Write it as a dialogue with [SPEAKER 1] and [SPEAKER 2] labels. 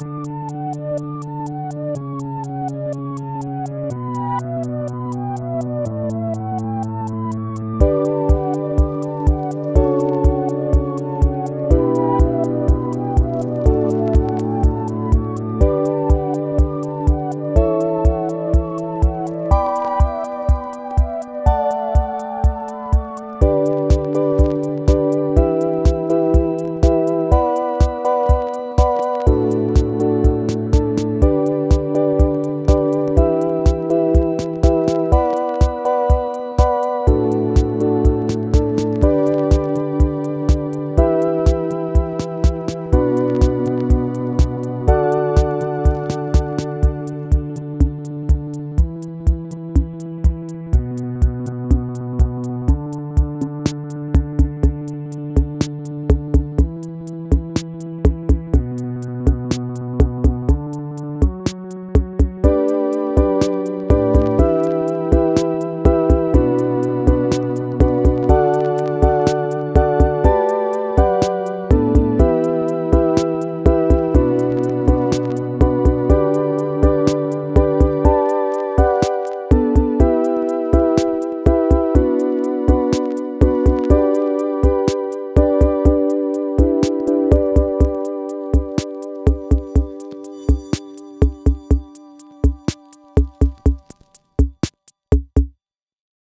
[SPEAKER 1] Música